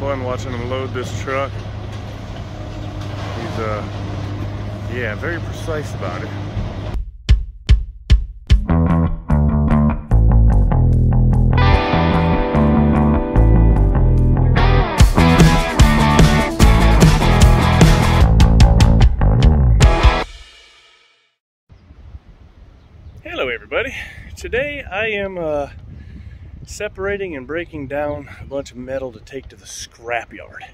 fun watching him load this truck. He's, uh, yeah, very precise about it. Hello everybody. Today I am uh, separating and breaking down a bunch of metal to take to the scrapyard.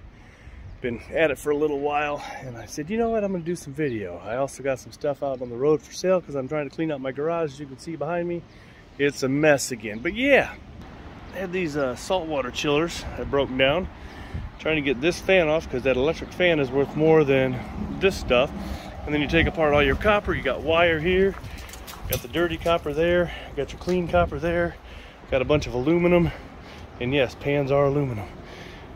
Been at it for a little while and I said, you know what, I'm gonna do some video. I also got some stuff out on the road for sale because I'm trying to clean out my garage. As you can see behind me, it's a mess again. But yeah, I had these uh, saltwater chillers that broke down. Trying to get this fan off because that electric fan is worth more than this stuff. And then you take apart all your copper, you got wire here, got the dirty copper there, got your clean copper there, got a bunch of aluminum, and yes, pans are aluminum.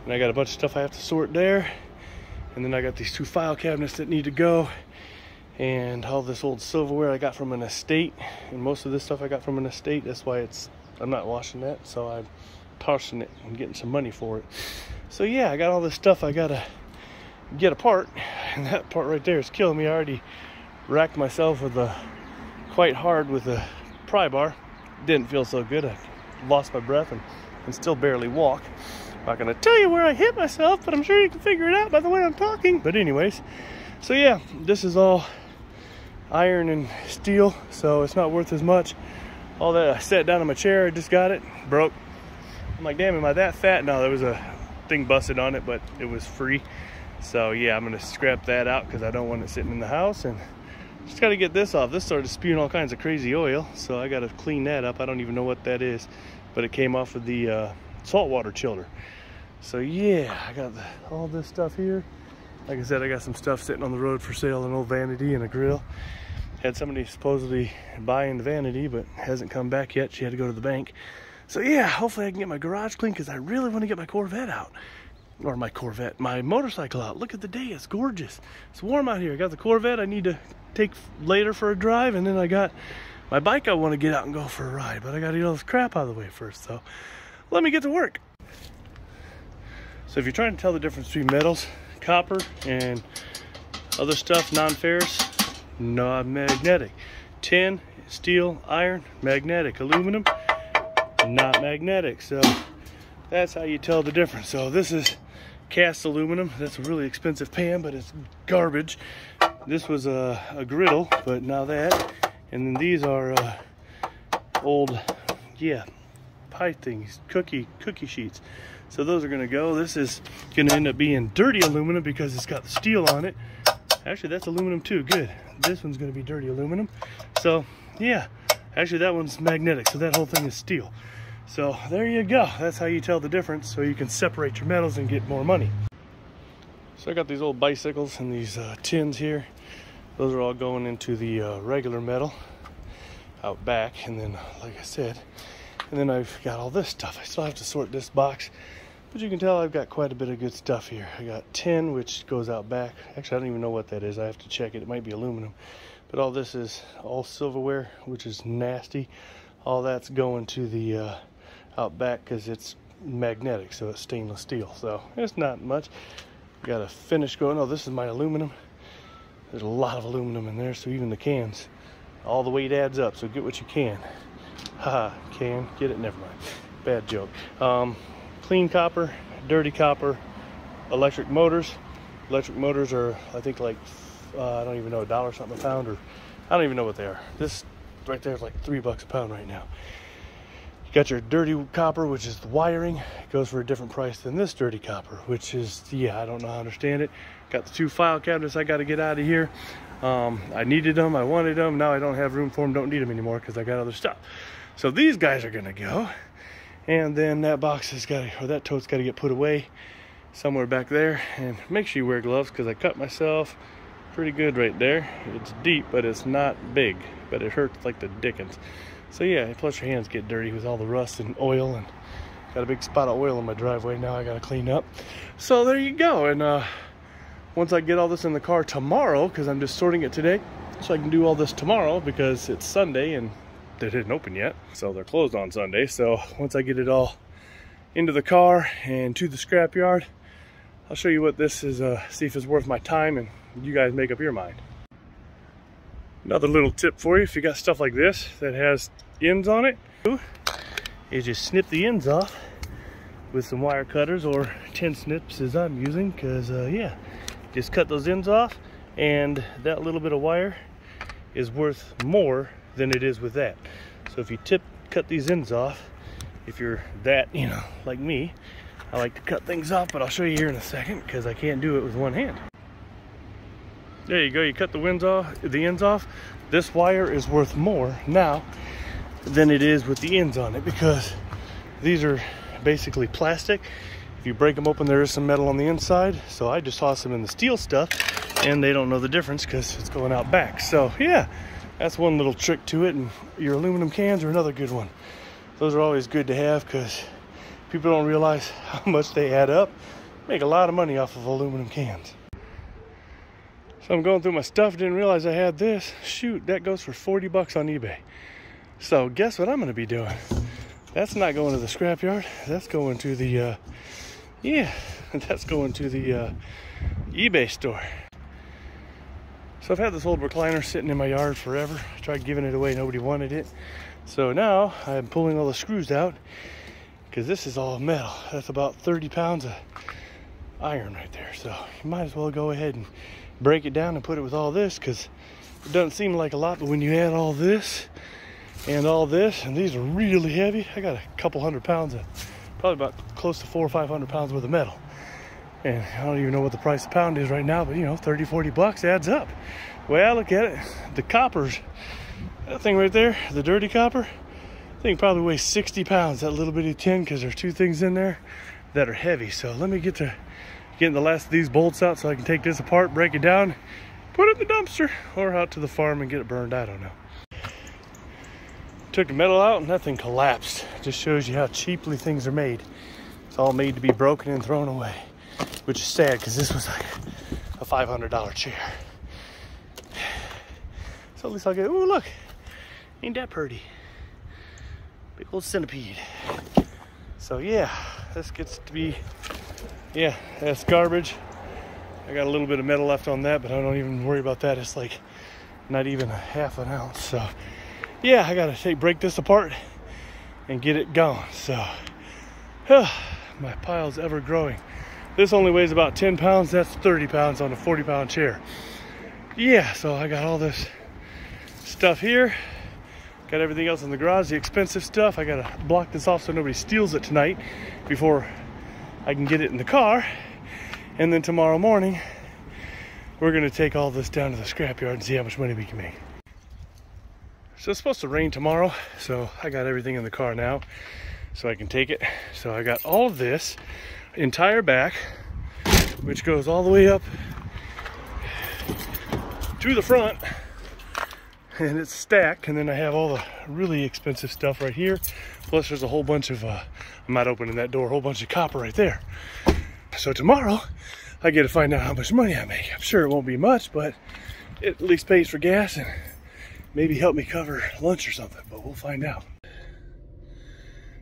And I got a bunch of stuff I have to sort there, and then I got these two file cabinets that need to go, and all this old silverware I got from an estate, and most of this stuff I got from an estate, that's why it's, I'm not washing that, so I'm tossing it and getting some money for it. So yeah, I got all this stuff I gotta get apart, and that part right there is killing me. I already racked myself with a quite hard with a pry bar. Didn't feel so good. I lost my breath and can still barely walk. I'm not gonna tell you where I hit myself, but I'm sure you can figure it out by the way I'm talking. But anyways, so yeah, this is all iron and steel, so it's not worth as much. All that I sat down in my chair, I just got it, broke. I'm like, damn, am I that fat? No, there was a thing busted on it, but it was free. So yeah, I'm gonna scrap that out because I don't want it sitting in the house and just got to get this off. This started spewing all kinds of crazy oil, so I got to clean that up. I don't even know what that is, but it came off of the uh, saltwater chiller. So yeah, I got the, all this stuff here. Like I said, I got some stuff sitting on the road for sale, an old vanity and a grill. Had somebody supposedly buying the vanity, but hasn't come back yet. She had to go to the bank. So yeah, hopefully I can get my garage clean because I really want to get my Corvette out or my Corvette, my motorcycle out. Look at the day, it's gorgeous. It's warm out here. I got the Corvette I need to take later for a drive, and then I got my bike I want to get out and go for a ride, but I got to get all this crap out of the way first, so let me get to work. So if you're trying to tell the difference between metals, copper, and other stuff, non-ferrous, non-magnetic. Tin, steel, iron, magnetic. Aluminum, not magnetic. So that's how you tell the difference. So this is cast aluminum. That's a really expensive pan, but it's garbage. This was a, a griddle, but now that. And then these are uh, old, yeah, pie things, cookie cookie sheets. So those are gonna go. This is gonna end up being dirty aluminum because it's got the steel on it. Actually, that's aluminum too, good. This one's gonna be dirty aluminum. So yeah, actually that one's magnetic, so that whole thing is steel. So there you go. That's how you tell the difference so you can separate your metals and get more money. So I got these old bicycles and these uh, tins here. Those are all going into the uh, regular metal out back. And then, like I said, and then I've got all this stuff. I still have to sort this box, but you can tell I've got quite a bit of good stuff here. I got tin, which goes out back. Actually, I don't even know what that is. I have to check it. It might be aluminum. But all this is all silverware, which is nasty. All that's going to the uh, out back because it's magnetic, so it's stainless steel. So it's not much. Got a finish going. Oh, this is my aluminum. There's a lot of aluminum in there, so even the cans, all the weight adds up. So get what you can. Haha, can get it? Never mind. Bad joke. Um, clean copper, dirty copper, electric motors. Electric motors are, I think, like uh, I don't even know a dollar something a pound, or I don't even know what they are. This right there is like three bucks a pound right now. Got your dirty copper, which is the wiring. It goes for a different price than this dirty copper, which is, yeah, I don't know how to understand it. Got the two file cabinets I got to get out of here. Um, I needed them, I wanted them. Now I don't have room for them, don't need them anymore because I got other stuff. So these guys are gonna go. And then that box has got to, or that tote's got to get put away somewhere back there. And make sure you wear gloves because I cut myself pretty good right there. It's deep, but it's not big, but it hurts like the dickens. So yeah, plus your hands get dirty with all the rust and oil and got a big spot of oil in my driveway now I gotta clean up. So there you go. And uh, once I get all this in the car tomorrow, because I'm just sorting it today, so I can do all this tomorrow because it's Sunday and they didn't open yet. So they're closed on Sunday. So once I get it all into the car and to the scrapyard, I'll show you what this is, uh, see if it's worth my time and you guys make up your mind. Another little tip for you, if you got stuff like this that has ends on it, is just snip the ends off with some wire cutters or tin snips as I'm using because uh, yeah, just cut those ends off and that little bit of wire is worth more than it is with that. So if you tip, cut these ends off, if you're that, you know, like me, I like to cut things off, but I'll show you here in a second because I can't do it with one hand. There you go, you cut the ends off, the ends off. This wire is worth more now than it is with the ends on it because these are basically plastic. If you break them open, there is some metal on the inside. So I just toss them in the steel stuff and they don't know the difference because it's going out back. So yeah, that's one little trick to it. And your aluminum cans are another good one. Those are always good to have because people don't realize how much they add up. Make a lot of money off of aluminum cans. So I'm going through my stuff, didn't realize I had this. Shoot, that goes for 40 bucks on eBay. So guess what I'm gonna be doing? That's not going to the scrapyard. That's going to the, uh, yeah, that's going to the uh, eBay store. So I've had this old recliner sitting in my yard forever. I tried giving it away, nobody wanted it. So now I'm pulling all the screws out because this is all metal. That's about 30 pounds of iron right there. So you might as well go ahead and break it down and put it with all this because it doesn't seem like a lot, but when you add all this and all this, and these are really heavy, I got a couple hundred pounds of, probably about close to four or 500 pounds worth of metal. And I don't even know what the price of pound is right now, but you know, 30, 40 bucks adds up. Well, look at it. The coppers, that thing right there, the dirty copper, I think probably weighs 60 pounds, that little bitty tin, because there's two things in there that are heavy. So let me get to getting the last of these bolts out so I can take this apart, break it down, put it in the dumpster, or out to the farm and get it burned. I don't know. Took the metal out and that thing collapsed. Just shows you how cheaply things are made. It's all made to be broken and thrown away which is sad because this was like a $500 chair. So at least I'll get, oh look, ain't that pretty? Big old centipede. So yeah, this gets to be, yeah, that's garbage. I got a little bit of metal left on that, but I don't even worry about that. It's like not even a half an ounce. So yeah, I gotta take break this apart and get it gone. So my pile's ever growing. This only weighs about 10 pounds. That's 30 pounds on a 40 pound chair. Yeah, so I got all this stuff here. Got everything else in the garage, the expensive stuff. I gotta block this off so nobody steals it tonight before I can get it in the car. And then tomorrow morning, we're gonna take all this down to the scrapyard and see how much money we can make. So it's supposed to rain tomorrow, so I got everything in the car now so I can take it. So I got all of this entire back, which goes all the way up to the front and it's stacked and then I have all the really expensive stuff right here. Plus there's a whole bunch of uh, I'm not opening that door a whole bunch of copper right there. So tomorrow I get to find out how much money I make. I'm sure it won't be much but it at least pays for gas and maybe help me cover lunch or something but we'll find out.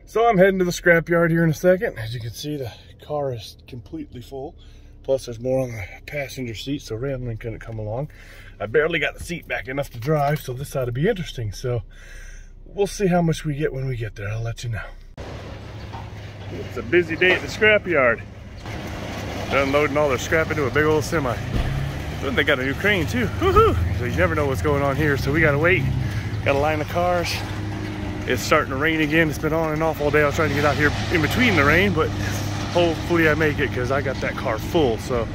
So I'm heading to the scrapyard here in a second. As you can see the car is completely full. Plus there's more on the passenger seat, so Ramblin couldn't come along. I barely got the seat back enough to drive, so this ought to be interesting. So we'll see how much we get when we get there. I'll let you know. It's a busy day at the scrapyard. Unloading all their scrap into a big old semi. Then they got a new crane too. So you never know what's going on here. So we gotta wait. Gotta line the cars. It's starting to rain again. It's been on and off all day. I was trying to get out here in between the rain, but hopefully I make it because I got that car full. So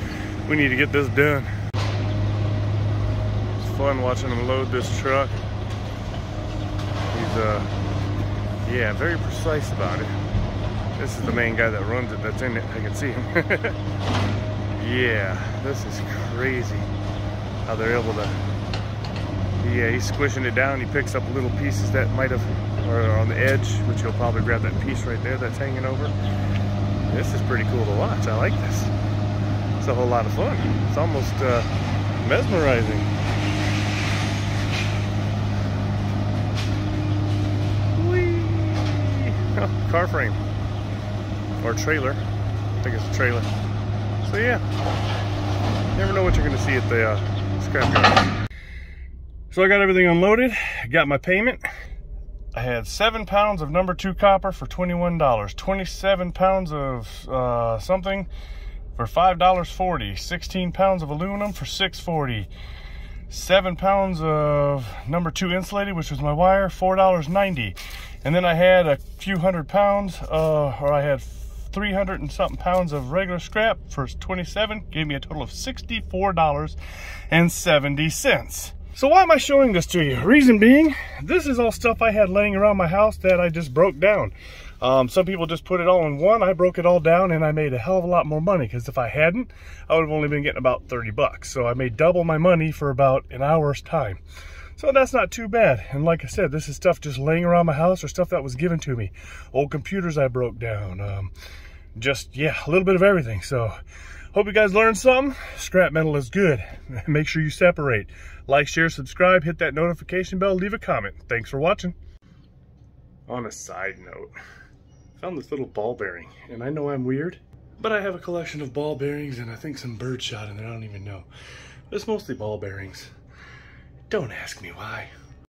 we need to get this done. It's fun watching him load this truck. He's, uh, yeah, very precise about it. This is the main guy that runs it that's in it. I can see him. yeah, this is crazy how they're able to yeah, he's squishing it down. He picks up little pieces that might have, or on the edge, which he'll probably grab that piece right there that's hanging over. This is pretty cool to watch. I like this. It's a whole lot of fun. It's almost uh, mesmerizing. Oh, car frame or trailer. I think it's a trailer. So yeah, never know what you're gonna see at the uh, scrapyard. So I got everything unloaded, got my payment. I had seven pounds of number two copper for $21, 27 pounds of uh, something for $5.40, 16 pounds of aluminum for $6.40, seven pounds of number two insulated, which was my wire, $4.90. And then I had a few hundred pounds, uh, or I had 300 and something pounds of regular scrap for 27, gave me a total of $64.70. So why am I showing this to you? Reason being, this is all stuff I had laying around my house that I just broke down. Um, some people just put it all in one. I broke it all down and I made a hell of a lot more money because if I hadn't, I would have only been getting about 30 bucks. So I made double my money for about an hour's time. So that's not too bad. And like I said, this is stuff just laying around my house or stuff that was given to me. Old computers I broke down. Um, just, yeah, a little bit of everything. So hope you guys learned something. Scrap metal is good. Make sure you separate. Like, share, subscribe, hit that notification bell, leave a comment. Thanks for watching. On a side note, found this little ball bearing, and I know I'm weird, but I have a collection of ball bearings and I think some bird shot in there, I don't even know. It's mostly ball bearings. Don't ask me why.